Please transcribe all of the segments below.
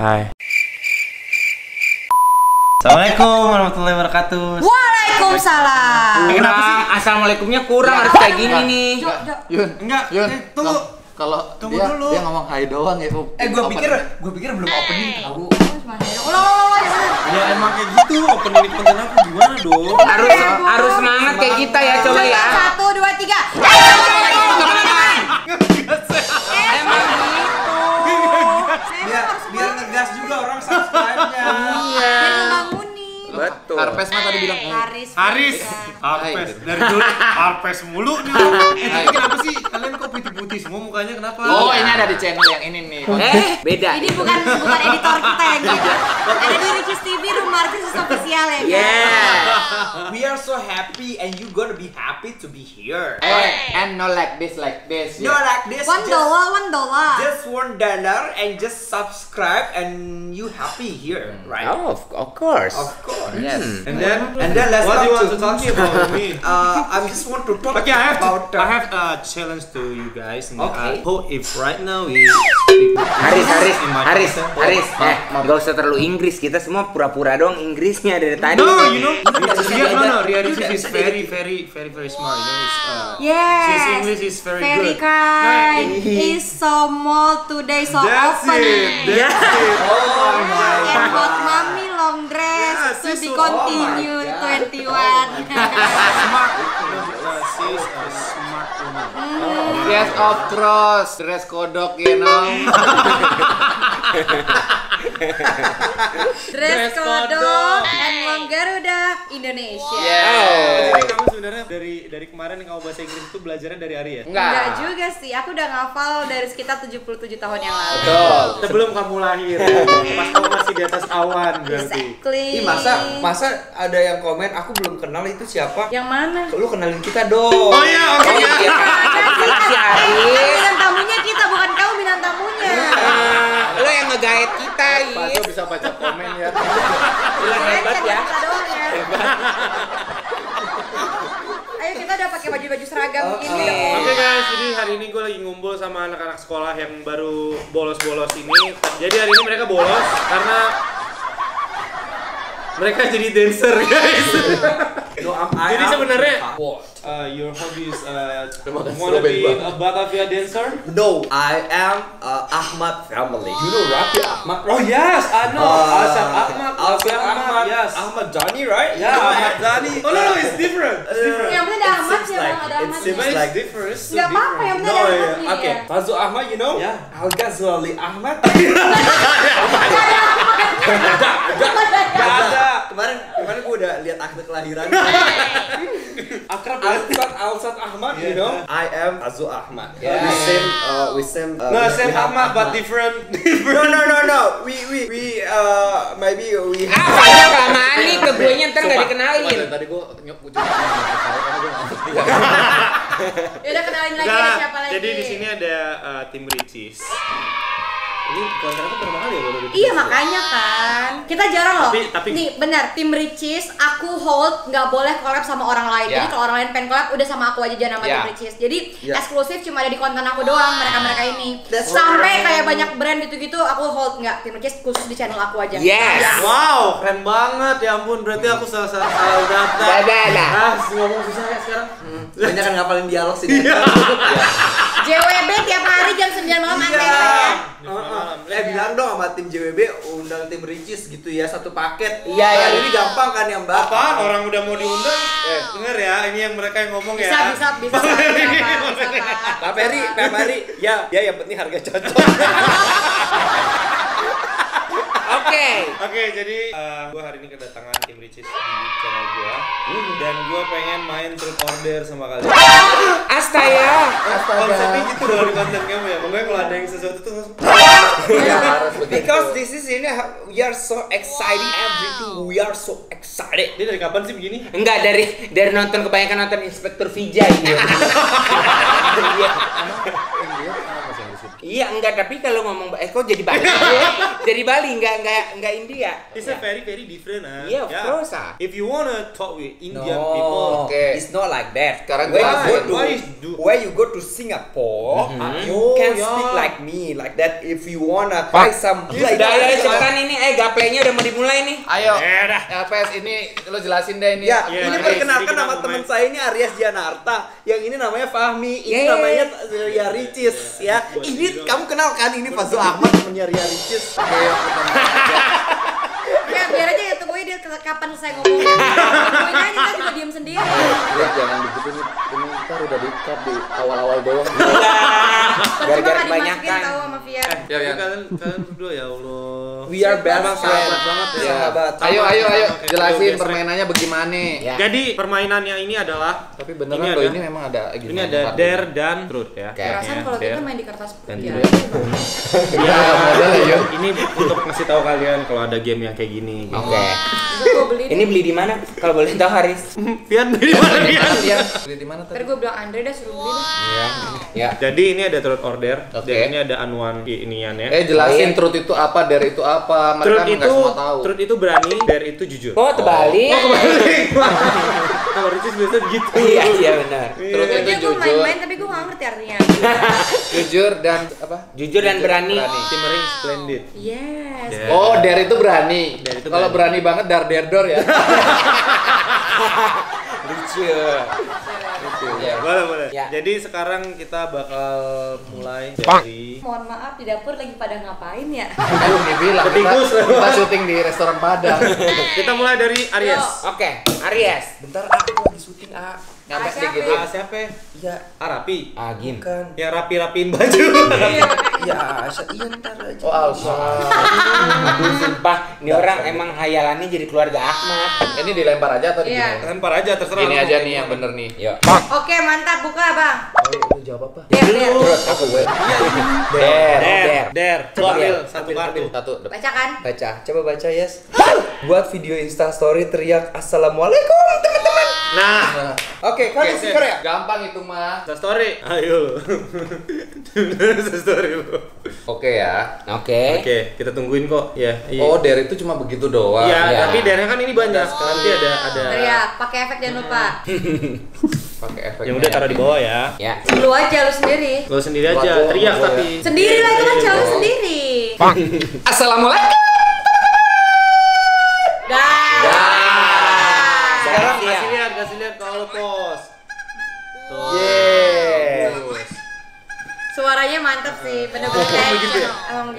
Hai. Assalamualaikum warahmatullahi wabarakatuh. Waalaikumsalam. Eh, kenapa sih? Assalamualaikumnya kurang harus kayak gini nih. Jok, Jok. Yun, Enggak, Yun, eh, tunggu. kal- Kalau Tunggu dia, dulu. dia ngomong hai doang ya. Eh, gua pikir, gua pikir belum opening tahu. Ulang, ulang, ulang. Ya emang kayak gitu, opening di konten aku gimana dong? Harus harus semangat kayak kita ya coba ya. Satu, dua, tiga. Harpes mah tadi bilang eh. Haris. Haris, Hai. Harpes dari dulu Harpes mulu nih. Eh, kenapa sih kalian kok putih-putih semua mukanya kenapa? Oh, ini ada di channel yang ini nih. Eh, beda. Ini bukan bukan editor kita yang gitu. Ada di Ricis TV rumah Ricis official ya. kan? Yeah. We are so happy and you gonna be happy to be here. Eh, and no like this, like this. No like this, One dollar, one dollar. just one dollar and just subscribe and you happy here, right? Oh, of, of course. Of course. Yes. And then, And then let's what do you want to to- talk about me? Uh, I just want to talk Okay, I have about to, I have a challenge to you guys. Okay. I hope if right now we Haris, Haris, Haris, Haris, eh, gak usah terlalu Inggris. Kita semua pura-pura doang Inggrisnya dari tadi. No, you know, bisa Ria, no, no, belajar. Ria is very, very, very, very smart. You know, uh, Yes. His English is very, Very good. kind. Is so small today so That's open. it. That's it. Oh my And got mommy long dress Yeah, to be so- continued oh my God. 21. smart. Uh, she's a smart woman. Yes, of course. Dress kodok, you know. Dress kodok and Long Garuda Indonesia. Oh. Jadi kamu sebenarnya dari dari kemarin yang kamu bahasa Inggris itu belajarnya dari Ari ya? Enggak. Enggak juga sih, aku udah ngafal dari sekitar 77 tahun yang lalu. Betul. Sebelum kamu lahir, pas kamu masih di atas awan berarti. Exactly. Ih, masa masa ada yang komen aku belum kenal itu siapa? Yang mana? Lu kenalin kita dong. Oh iya, oke Oh ya. iya, Gila si Eh, Aris. bintang tamunya kita, bukan kamu bintang tamunya. Eh, Lo yang ngegaet kita, Paso Is. bisa baca komen ya. Gila hebat ya. Ya. Ayo kita udah pakai baju-baju seragam ini dong. Oke guys, jadi hari ini gue lagi ngumpul sama anak-anak sekolah yang baru bolos-bolos ini. Jadi hari ini mereka bolos karena mereka jadi dancer guys. No, I'm, I Jadi sebenarnya? Uh, your hobby is uh, wanna be a Batavia dancer? No, I am uh, Ahmad family. You know Rafi Ahmad? Oh yes, I know. Uh, Asad Ahmad, Alfi Alfi Ahmad, yes. Ahmad Dhani, right? Yeah, You Ahmad Dhani. Oh no no, it's different. It's different. Yang penting ada It Ahmad seems sih, Bang, like- ada it Ahmadnya. seems it's like- different. It's so Gak apa-apa, yang penting No, yeah. Okay, Fazu Ahmad, you know? Yeah. Al Ghazali Ahmad. Gak ada. Kemarin kemarin gue udah lihat akte kelahiran. Akrab ya. Alsat Alsat Ahmad, you Yeah. know? I am Fazu Ahmad. Yeah. We same uh, we same uh, No, we- same we have Ahmad but different. No, no, no, no. We we we uh maybe we Ah, have banyak kelamaan nih ke gue nya ntar gak dikenalin. tadi gue nyok gue ngerti. Yaudah kenalin lagi siapa lagi. Jadi di sini ada uh, tim Ricis. Ini kontraknya pertama kali ya baru di Iya makanya kan Kita jarang loh Tapi- tapi- Nih benar Tim Ricis Aku hold nggak boleh collab sama orang lain Ya. Jadi kalau orang lain pengen collab Udah sama aku aja jangan sama Ya. Tim Ricis Jadi Ya. eksklusif cuma ada di konten aku doang Mereka-mereka ini That's Sampai right. kayak banyak brand gitu-gitu Aku hold nggak Tim Ricis khusus di channel aku aja Yes. Wow, keren banget ya ampun. Berarti aku salah salah salah data. Gak ada lah. Ah, ngomong susah ya sekarang. Banyak kan ngapalin dialog sih. dia. JWB tiap hari jam 9 malam Iya. ya Uh-uh. Eh bilang dong sama tim JWB undang tim Ricis gitu ya satu paket. Iya, iya. Nah, Ini gampang kan yang mbak. Apaan orang udah mau diundang? Eh, denger ya, ini yang mereka yang ngomong Bisa, ya. bisa, bisa, bisa, Pak. Pak Ferry, Pak Ferry, ya, ya yang penting harga cocok. Oke. Oke, jadi uh, gue hari ini kedatangan tim Ricis di channel gue dan gue pengen main truth order sama kalian. Astaya. Konsepnya gitu loh di konten kamu ya. Pokoknya kalau ada yang sesuatu tuh langsung Ya harus begitu. Because this is ini we are so excited everything. We are so excited. Ini dari kapan sih begini? Enggak dari dari nonton kebanyakan nonton Inspektur Vijay dia. Yang dia kenapa bahasa Inggris itu? Iya enggak tapi kalau ngomong eh kok jadi Bali jadi Bali enggak enggak enggak India It's a very very different ah. Iya, of course, ah. If you wanna talk with Indian No, people, Oke. it's not like that. Sekarang when gua you go Why? to Why is do- where you go to Singapore, you Oh, can yeah. speak like me, like that. If you wanna buy some, Udah ya cepetan ini eh gaplenya udah mau dimulai nih Ayo. Eh, dah. LPS ini lo jelasin deh ini. Ya, Iya, ini iya, perkenalkan nama teman saya ini Aries Janarta, yang ini namanya Fahmi, ini namanya Ria Ricis ya. Ini kamu kenal kan ini Fazul Ahmad temannya Ria Ricis. Ya biar aja ya tungguin dia kapan saya ngomong. Tungguin aja kita juga diem sendiri. Ya, jangan begitu nih. Ini ntar udah di-cut di awal-awal doang. Gara-gara kebanyakan. tahu sama Fian. Ya, ya. kalian kalian berdua ya Allah. We are best Emang friends. sahabat banget ya. Ya. Sahabat. Ayo, ayo, ayo. Jelasin permainannya bagaimana. Ya. Jadi permainannya ini adalah Tapi beneran Ini loh ada- ini memang ada gitu. ini ada dare dan truth ya. Perasaan Ya, kalau kita main di kertas Dan putih truth. aja. Iya, modal ya, Yo. Ini untuk ngasih tahu kalian kalau ada game yang kayak gini. Gitu. Oke beli ini beli di mana kalau boleh tahu Haris Pian dari mana Pian? Iya. Beli di mana Ntar tadi? gue bilang Andre dah suruh beli dah. ya Jadi ini ada truth order dan ini ada anuan i- inian ya. Eh jelasin truth itu apa, dare itu apa. Mereka truth itu semua tahu. truth itu berani, dare itu jujur. oh terbalik Kalau Ricis biasa begitu. iya iya benar Truth itu Tadinya gue jujur. main-main tapi gue gak ngerti artinya. Jujur dan apa? jujur dan berani Tim Ring splendid. Yes. Oh, dare itu berani. Dare itu Kalau berani banget dar der dor ya. lucu Iya. Boleh boleh. Ya. Jadi sekarang kita bakal mulai dari Mohon maaf di dapur lagi pada ngapain ya? Aduh, nih bilang kita, kita syuting di restoran Padang. kita mulai dari Aries. oke Aries Bentar aku lagi syuting ah. Nyampe Ah, sedikit. siapa? Ah, siapa? Iya, Ah, Rapi. Agim kan. Yang rapi-rapiin baju. Iya. Ya, Aisyah, iya ntar aja. Oh, Alsa. Aduh sumpah ini orang emang hayalannya jadi keluarga Ahmad Ini dilempar aja atau Iya. digini? Lempar aja terserah. Ini aja nih yang bener nih. Oke mantap buka bang. Oh, iya, lu jawab apa? Der der. terus aku gue der Der, der der. Coba. ambil satu kartu. Satu. Baca kan? Baca, coba baca yes. Buat video Insta story teriak Assalamualaikum teman-teman. Nah, Oke, kalian Oke, stiker ya? Gampang itu mah. Insta story. Ayo. Insta story. Oke ya. oke Oke, kita tungguin kok. Ya, iya. Oh, dare itu cuma begitu doang. Iya, ya. tapi darnya kan ini banyak. Nanti ada ada. Teriak, pakai efek jangan lupa. Pakai efek. Yang udah taruh di bawah ya. ya Lu aja lu sendiri. Lo sendiri aja, gua, teriak gua tapi. Sendiri lah itu kan cewek sendiri. Assalamualaikum. Dah. Sekarang Iya. kasih lihat, kasih lihat kalau pos. Tuh. Suaranya mantep sih, bener-bener Oh, kayak begitu ya? Emang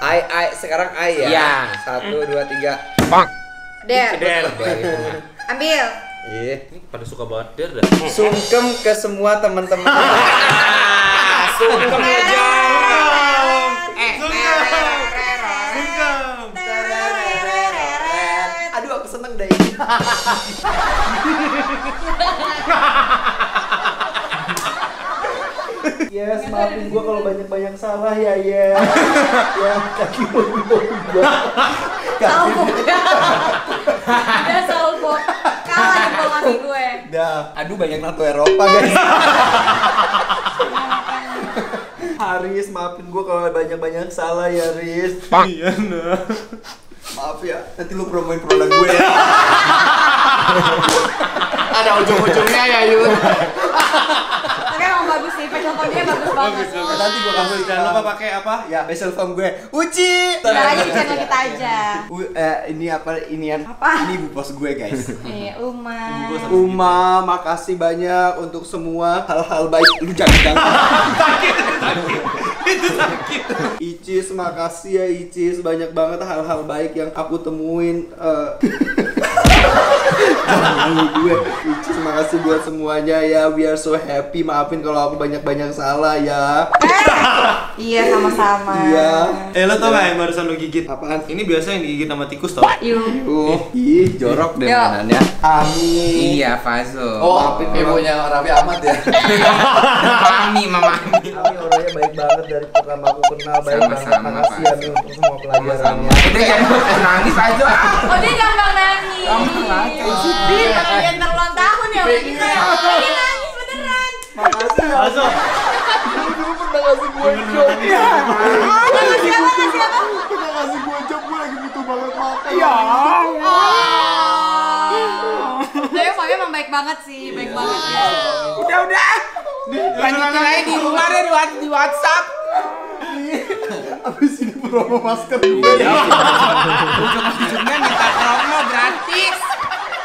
ai, sekarang ai ya. Iya. Satu, dua, tiga. Der, Der. ambil. Iya. Ini pada suka banget der dah. Sungkem ke semua teman-teman. sungkem jam Eh, Aduh, aku seneng deh. Yes, maafin gua kalau banyak-banyak salah ya, ya. ya, kaki gua gua. kaki gue. Dah, aduh banyak nato Eropa guys. Haris, maafin gua kalau banyak-banyak salah ya, Riz. Iya, nah. Maaf ya, nanti lu promoin produk gue ya. Ada ujung-ujungnya ya, Yun. Tapi emang bagus banget. nanti gua kasih Jangan lupa pakai apa? ya special form gue. Uci. Aja di channel kita aja. U- eh, ini apa inian? Apa? Ini ibu bos gue guys. Iya, Uma. Uma, makasih banyak untuk semua hal-hal baik. Lu jangan jangan. Icis, makasih ya Icis. Banyak banget hal-hal baik yang aku temuin. eh. Jangan dulu gue. Icis, makasih buat semuanya ya. We are so happy. Maafin kalau aku banyak-banyak salah ya. Iya, sama-sama. Iya. Eh lo tau gak yang barusan lo gigit? Apaan? Ini biasa yang digigit sama tikus tau? Yuk. Uh, ih, jorok deh Yuk. mainannya. Amin. iya Fazul Oh, ibunya Raffi Ahmad ya. mami mama Ami. Ami orangnya baik banget dari pertama aku kenal baik banget. Sama-sama, Makasih. Ami untuk semua pelajarannya. udah jangan nangis Fazul Oh, dia gampang nangis. Dia pakai ntar ulang tahun ya, sama kita. Ini nangis beneran. Makasih ya. Masuk. Dulu dulu pernah kasih gua job. Ya. Gua lagi butuh banget makan. Ya. Tapi Fabio emang baik banget sih, baik banget ya. Udah udah. Lanjutin aja di rumah deh di Whats- di WhatsApp. Abis ini promo masker gue. Ujung-ujungnya minta promo gratis.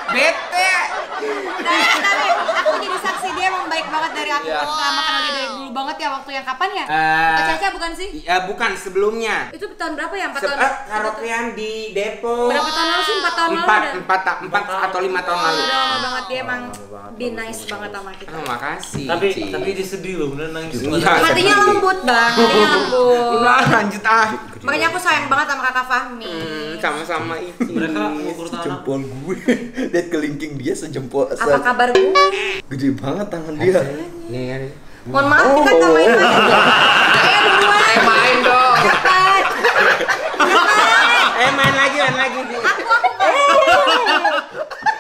Bete. Tapi, tapi aku jadi saksi dia emang baik banget dari aku pertama kenal dia dari dulu banget ya waktu yang kapan ya? Ke Caca bukan sih? Ya bukan sebelumnya. Itu tahun berapa ya? Empat Se- tahun? eh, karaokean di Depok. Berapa tahun lalu sih? Empat tahun lalu Empat, empat, empat atau lima tahun lalu. Udah lama banget dia emang be nice banget sama kita. Oh, makasih. Tapi tapi dia sedih loh, bener nangis. Iya. Hatinya lembut bang, hatinya lembut. Udah lanjut ah. Makanya aku sayang banget sama kakak Fahmi. Hmm, sama-sama Ici. Mereka ngukur tanah. Jempol gue. Lihat kelingking dia sejempol. Apa se- kabar gue? Gede banget tangan dia. Nih kan. Mohon maaf kita nggak main-main. Ayo buruan. Eh main dong. Cepat. Eh main lagi, main lagi. Aku aku kan.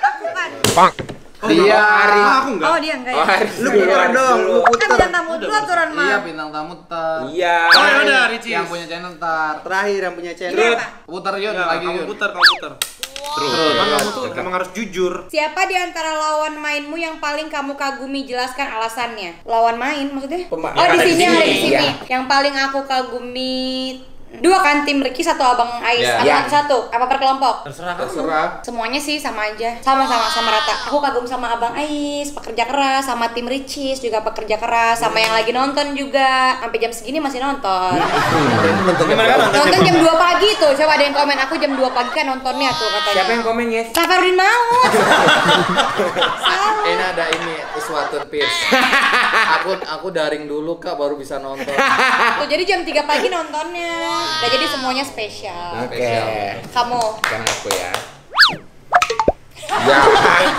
Aku kan. Dia hari. Aku enggak. Oh dia enggak Oh, ya? hari Lu putar dong, lu Kan putar. bintang tamu dulu aturan mah. Iya bintang tamu ntar. Iya. Oh ya udah, Ricis. Yang punya channel ntar. Terakhir yang punya channel. Ini apa? Putar yuk Ya, lagi kamu putar, kamu putar. Terus. Emang kamu tuh emang harus jujur. Siapa di antara lawan mainmu yang paling kamu kagumi? Jelaskan alasannya. Lawan main maksudnya? Pema- oh di sini, ada di sini, iya. Yang paling aku kagumi dua kan tim Ricky satu abang Ais Ya. atau Ya. satu apa per kelompok? Terserah kamu. Terserah. Semuanya sih sama aja, sama sama sama rata. Aku kagum sama abang Ais, pekerja keras, sama tim Ricis juga pekerja keras, sama yang lagi nonton juga. Sampai jam segini masih nonton. Nonton jam 2 pagi tuh, coba ada yang komen aku jam 2 pagi kan nontonnya tuh katanya. Siapa yang komen yes? Safarudin Maut. Salah. Ini ada ini suatu Pierce. aku aku daring dulu kak baru bisa nonton. Tuh, jadi jam 3 pagi nontonnya. Udah jadi semuanya spesial. Oke. Spesial. Kamu. Kan aku ya. Ya.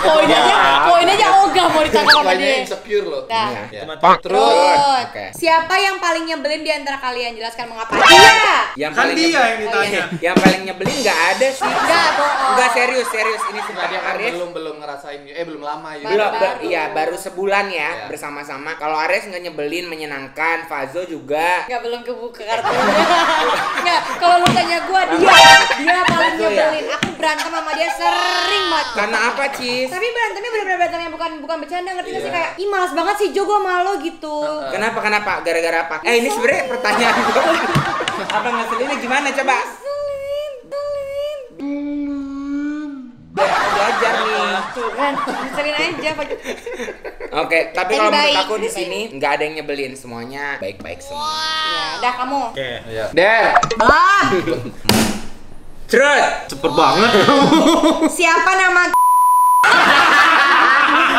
Poin aja, poin aja ogah mau ditangkap sama dia. insecure loh. Nah. Iya. Ya. Terus, Oke. siapa yang paling nyebelin di antara kalian? Jelaskan mengapa? Dia. Yang Kan paling dia nyebelin- yang ditanya. Yang paling nyebelin nggak ada sih. Enggak, bohong. Enggak serius, serius. Ini sebagai dia Aries. belum belum ngerasain eh belum lama ya. Belum, iya baru sebulan ya Iya. bersama-sama. Kalau Aries nggak nyebelin, menyenangkan. Fazo juga. Enggak belum kebuka kartunya. Enggak, kalau lu tanya gua dia, dia paling ya? nyebelin. Aku berantem sama dia sering banget. Karena apa, Cis? Tapi berantemnya benar-benar berantem yang bukan bukan bercanda ngerti gak sih Iya. kayak ih malas banget sih Jo malu gitu. Kenapa kenapa? Gara-gara apa? Eh ini sebenarnya pertanyaan gue. apa ngeselinnya gimana coba? Belajar nih. Tuh kan, ngeselin aja Pak. Oke, tapi kalau menurut aku di sini nggak ada yang nyebelin, semuanya baik-baik semua. Ya, udah kamu. Oke. Iya. Der. Ah, Cerut. Cepet banget. siapa nama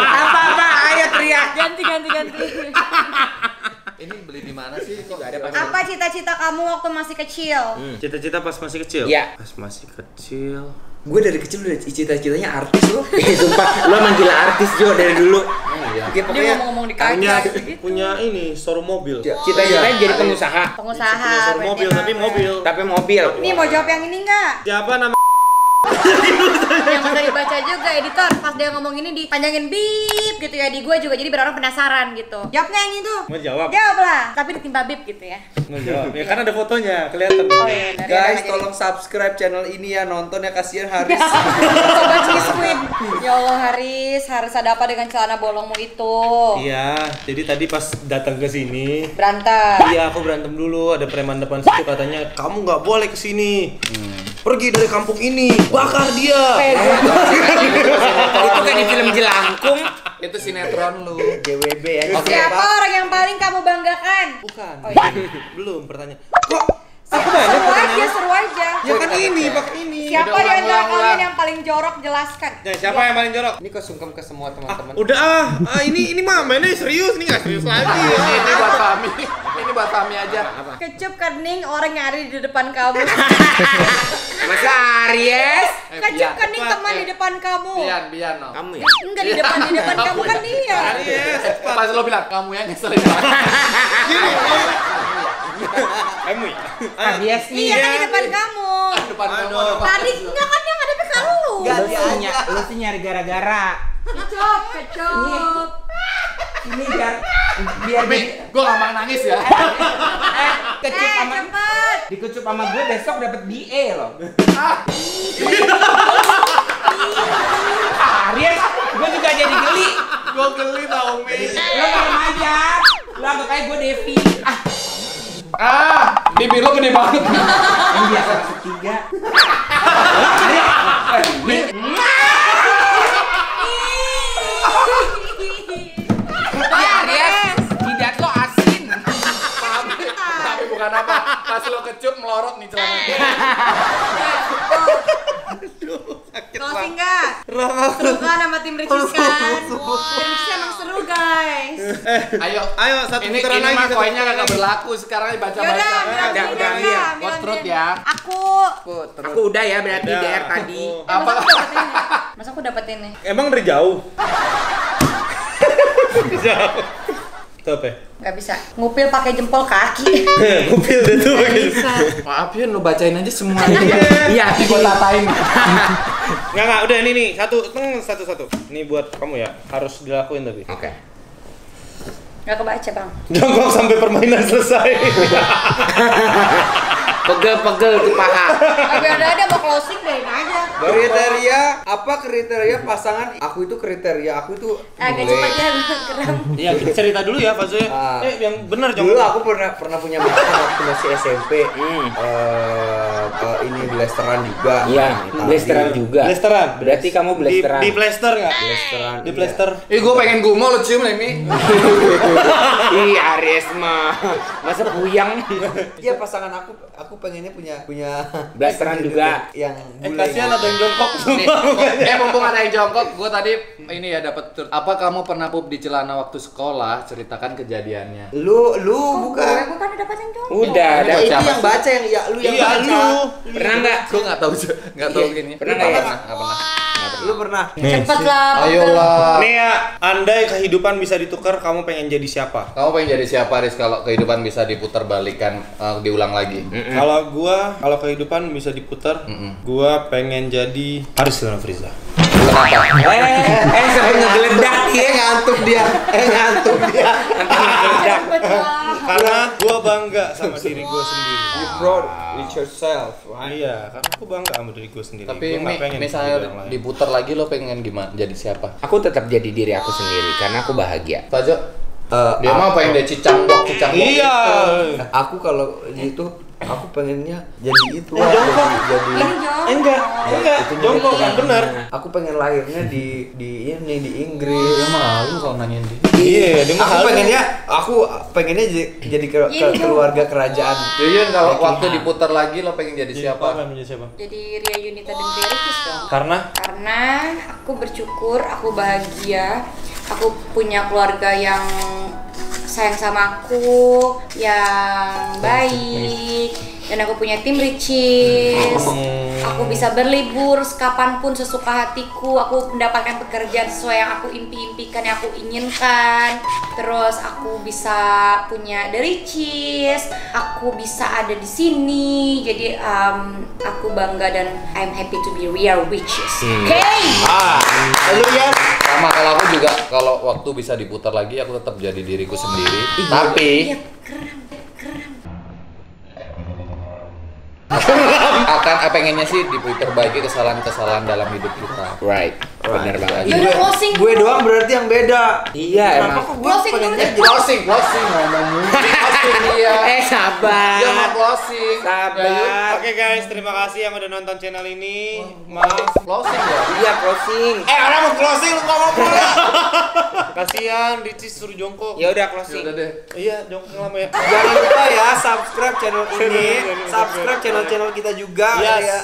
Apa apa? Ayo teriak. ganti ganti ganti. Ini beli di mana sih? Kok ada pas- Apa cita-cita kamu waktu masih kecil? Cita-cita pas masih kecil? Iya. Pas masih kecil. Gue dari kecil udah cita-citanya artis loh. Eh sumpah, lo emang gila artis Jo dari dulu. Ya Dia pokoknya ngomong-ngomong di Punya kaca gitu. punya ini showroom mobil. Ya. Cita-citanya jadi pengusaha, Pengusaha. Punya showroom mobil tapi mobil. tapi mobil. Nih mau jawab yang ini enggak? Siapa nama? Yang bisa dibaca juga editor pas dia ngomong ini dipanjangin bip gitu ya di gue juga jadi biar orang penasaran gitu jawab nggak yang itu Mau jawab? jawab lah tapi ditimpa bip gitu ya Mau jawab. Ya kan ada fotonya, kelihatan. oh iya Guys, ya, tolong subscribe channel ini ya nonton ya kasihan Haris. Sobat Cisquid ya Allah Haris Haris ada apa dengan celana bolongmu itu Iya, jadi tadi pas datang ke sini, berantem Iya, aku berantem dulu. Ada preman depan situ katanya, kamu nggak boleh ke sini. Pergi dari kampung ini, bakar dia. Itu kayak di film Jelangkung. Itu sinetron lu. JWB ya. siapa orang yang paling kamu banggakan Bukan. oh iya Belum pertanyaan. Kok aku banyak seru aja seru aja Ya kan ini, pak ini. Siapa di antara kalian yang paling jorok jelaskan Nah, siapa yang paling jorok? Ini kok sungkem ke semua teman-teman. Udah ah, ah, ini ini mah mainnya serius nih nggak serius lagi. Ini buat Fami. Ini buat Fami aja. kecup kening orang yang ada di depan kamu Masa Aries? Eh, kecup kening teman di depan kamu Bian, Bian no. Kamu ya? enggak di depan di depan kamu kan dia Yes, Pas lo bilang kamu yang ngeselin. kamu ya. Aries nih. iya kan di depan kamu Depan kamu tadi enggak kan yang ada ke lu Lu sih sih nyari gara-gara. kecup kecup Ini biar biar Tapi jadi gue gak mau nangis ya. eh, kecup Eh, sama cepet. dikecup sama gue besok dapat BA loh. Aries, gue juga jadi geli. gue geli tau Mi. Lo malam aja. Lo anggap aja gue Devi. Ah, Ah, bibir lo gede banget. yang biasa tiga. Ya Aries, jidat lo asin. tapi, tapi bukan apa. Pas lo kecup melorot nih celana. Closing nggak? Seru kan sama tim Ricis kan? Tim Ricis emang seru guys. Ayo, Ayo satu ini putaran ini lagi. mah satu koinnya kagak berlaku. Sekarang Yaudah, baca-baca. ambil Udah, udah, Vote truth ya. Aku. Aku udah ya berarti Udah, DR tadi. aku. Eh, Apa? Masa aku dapetin ini? Masa aku dapetin nih? Emang dari jauh? jauh. Ya? Gak bisa. Ngupil pakai jempol kaki. Kupil deh tuh pakai. Maaf ya, lo bacain aja semuanya. Iya, Nanti gue tatain. Enggak enggak, udah ini nih satu, satu satu. Ini buat kamu ya, harus dilakuin tapi. Oke. Gak kebaca bang. Jongkok sampai permainan selesai. Pegel-pegel di paha. Tapi ada ada mau closing deh aja. Kriteria apa kriteria pasangan? Aku itu kriteria, aku itu Agak cepet ya keren. Iya, kita cerita dulu ya Fazo ya. Ah. Eh, yang benar Dulu jongkok. aku pernah pernah punya mantan waktu masih SMP. Hmm. Eh, ke ini blasteran juga. Iya, blasteran juga. Blasteran. Berarti kamu Di, blasteran. di plaster enggak? Blasteran. Di iya. plaster. Ih, gue pengen gumo lo cium lah ini. Ih, Aries mah. Masa puyang. Iya pasangan aku, aku pengennya punya punya Blasteran juga. yang Eh, bule. kasihan ada yang jongkok sumpah. eh mumpung ada yang jongkok, gue tadi ini ya dapat tur- apa kamu pernah pup di celana waktu sekolah? Ceritakan kejadiannya. Lu lu Gue bukan. gue kan udah dapetin dong. Udah, ada. itu yang baca yang ya lu yang Iya, baca. lu. Pernah nggak? Gue nggak tahu nggak tahu Iya. gini. Pernah nggak ya? Nggak pernah, pernah. Lu pernah? Cepet lah. Ayolah. Nih ya, andai kehidupan bisa ditukar, kamu pengen jadi siapa? Kamu pengen jadi siapa, Riz? Kalau kehidupan bisa diputar balikan, eh, diulang lagi. Kalau gua, kalau kehidupan bisa diputar, gua pengen jadi Haris Friza. Kenapa? Eh, eh sampai ngegeledak Eh ngantuk dia. Eh ngantuk dia. Cepet lah. Karena gua bangga sama diri gua sendiri. You proud with yourself, right? Iya, karena aku bangga sama diri gua sendiri. Tapi Gua Mi, pengen misalnya diputar lagi lo pengen gimana? Jadi siapa? Aku tetap jadi diri aku sendiri karena aku bahagia. Fajo? Eh, Dia mah pengen dia cicangbok, cicangbok. Iya. aku kalau gitu aku pengennya jadi itu Eh, jongkok. jadi, jadi jong. Enggak, enggak, itu jongkok kan benar. aku pengen lahirnya di di ini di Dia Inggris malu kalau nanyain dia. Iya, dia aku halu. pengennya aku pengennya jadi, jadi ke- ke- keluarga kerajaan Yuyun kalau Oke. waktu diputar lagi lo pengen jadi Jadi apa? siapa? Pengen jadi siapa? Jadi Ria Yunita dan Ria Ricis dong. Karena Karena aku bersyukur, aku bahagia, aku punya keluarga yang sayang sama aku, yang baik, dan aku punya tim Ricis. Aku bisa berlibur kapan pun sesuka hatiku. Aku mendapatkan pekerjaan sesuai yang aku impi-impikan, yang aku inginkan. Terus aku bisa punya The Ricis. Aku bisa ada di sini. Jadi um, aku bangga dan I'm happy to be real Ricis. Oke. ah lu ya Sama kalau aku juga kalau waktu bisa diputar lagi aku tetap jadi diriku sendiri. Tapi Iya, keren, keren. akan eh, pengennya sih diperbaiki kesalahan-kesalahan dalam hidup kita. Right, benar banget. Ya udah closing. gue doang berarti yang beda Iya emang. Closing Closing, closing ngomong dia. Eh sabar. Dia mau closing. Ya. Sabar. Oke guys, terima kasih yang udah nonton channel ini. Maaf, Closing ya. Iya closing. eh orang mau closing lu ngomong pula. Kasihan, Ricis suruh jongkok. Ya udah Ya closing. udah deh. Iya, jongkok lama ya. Jangan lupa ya subscribe channel ini, Channel- subscribe channel-channel kita juga Yes. ya.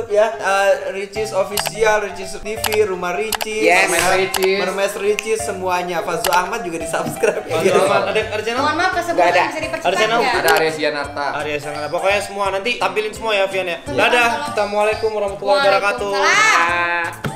Tetep ya, uh, Ricis official, Ricis TV, Rumah Ricis, Yes. Mermes Ricis. Mermes Ricis semuanya. Fazul Ahmad juga di subscribe ya. Ada apa? Ada ada channel? Mohon maaf kesebutan ada. bisa dipercepat channel? ya. Ada Aries Yanarta. Arya Sanggara. Pokoknya semua nanti tampilin semua ya Vian ya. Dadah. Assalamualaikum warahmatullahi wabarakatuh. Waalaikumsalam.